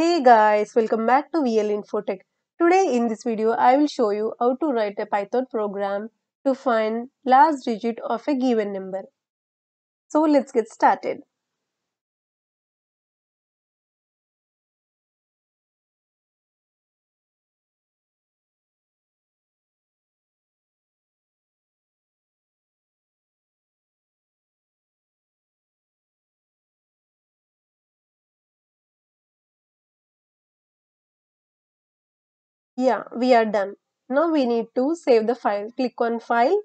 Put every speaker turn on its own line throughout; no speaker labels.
Hey guys, welcome back to VL Infotech. Today in this video, I will show you how to write a Python program to find last digit of a given number. So let's get started. Yeah, we are done. Now we need to save the file. Click on File,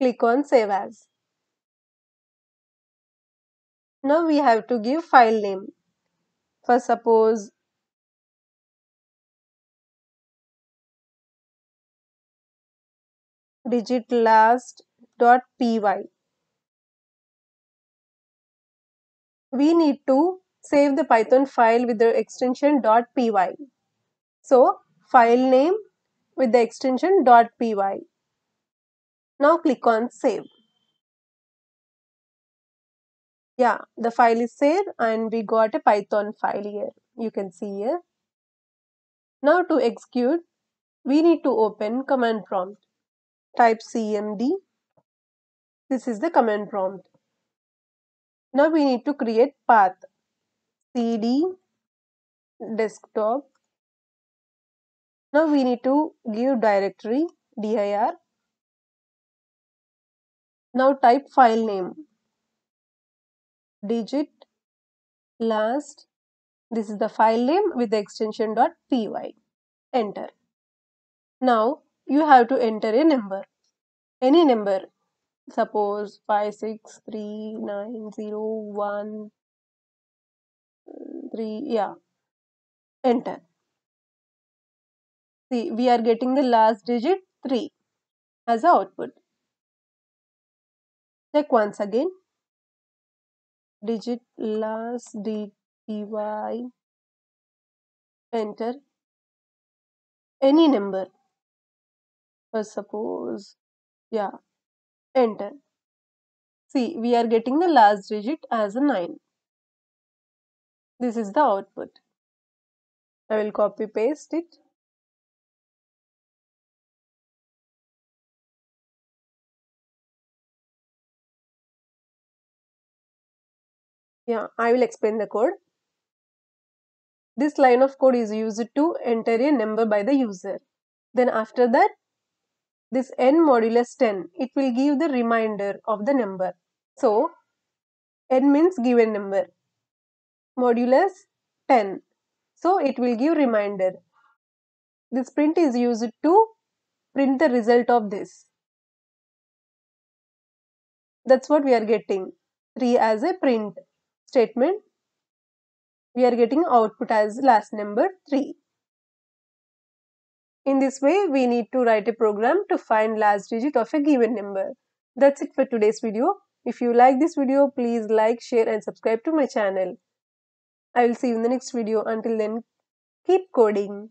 click on Save As. Now we have to give file name. For suppose digit last dot py. We need to save the Python file with the extension .py. So file name with the extension .py. Now click on save. Yeah, the file is saved and we got a Python file here. You can see here. Now to execute, we need to open command prompt. Type cmd. This is the command prompt. Now we need to create path. cd desktop. Now we need to give directory dir. Now type file name. Digit last. This is the file name with the extension .py. Enter. Now you have to enter a number. Any number. Suppose 563901 3 yeah. Enter see we are getting the last digit 3 as output. Check once again. Digit last dpy enter. Any number. For suppose yeah enter. See we are getting the last digit as a 9 this is the output. I will copy paste it Yeah, I will explain the code. This line of code is used to enter a number by the user. Then after that, this n modulus 10, it will give the remainder of the number. So, n means given number. Modulus 10. So, it will give remainder. This print is used to print the result of this. That's what we are getting. 3 as a print statement, we are getting output as last number 3. In this way, we need to write a program to find last digit of a given number. That's it for today's video. If you like this video, please like, share and subscribe to my channel. I will see you in the next video. Until then, keep coding.